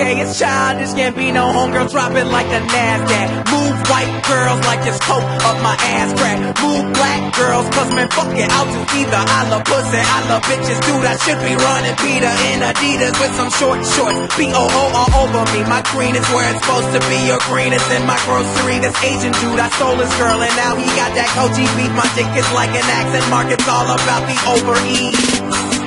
it's childish, Can't be no homegirl dropping like the NASDAQ. Move white girls like it's coke up my ass crack. Move black girls, cause man, fuck it, I'll do either. I love pussy, I love bitches, dude, I should be running PETA in Adidas with some short shorts. B-O-O all over me, my green is where it's supposed to be. Your green is in my grocery, this Asian dude, I stole his girl, and now he got that Kogi beat. My dick is like an accent mark, it's all about the overeat.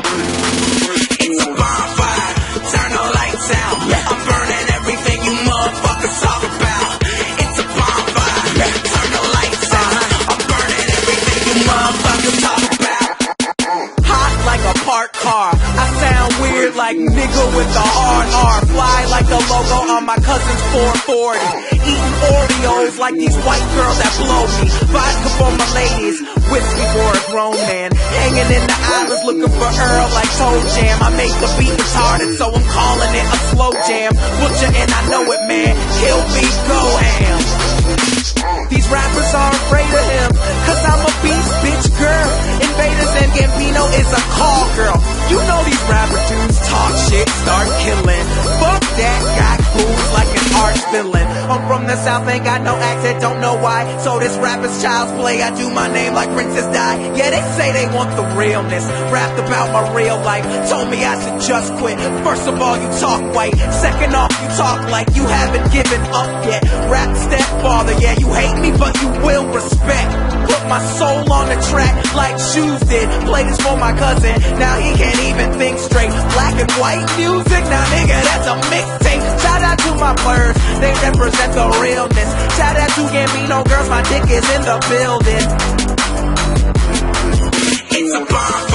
Nigga with the hard R. Fly like the logo on my cousin's 440. Eating Oreos like these white girls that blow me. Vodka for my ladies, whiskey for a grown man. Hanging in the islands looking for Earl like Toe Jam. I make the beat retarded, so I'm calling it a slow jam. Butcher and I know it, man. Kill me, go the south, ain't got no accent, don't know why. So this rapper's child's play, I do my name like Princess Di. Yeah, they say they want the realness. Rapped about my real life, told me I should just quit. First of all, you talk white. Second off, you talk like you haven't given up yet. Rap stepfather, yeah, you hate me, but you will respect. Put my soul on the track like shoes did. Play this for my cousin, now he can't even think straight. Black and white music, now nigga, that's a mixtape. Shout out to my birds, they represent the realness. Shout out to Gambino girls, my dick is in the building. It's a bonfire,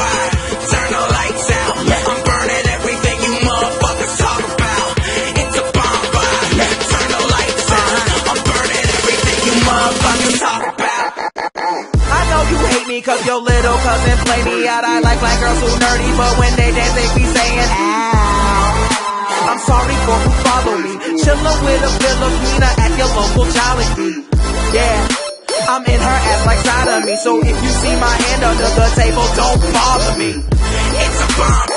cause your little cousin play me out. I like black girls who nerdy, but when they dance they be saying ow. I'm sorry for who follow me. Chillin' with a Filipina at your local Jollibee. Yeah. I'm in her ass like side of me, so if you see my hand under the table, don't bother me. It's a bonfire,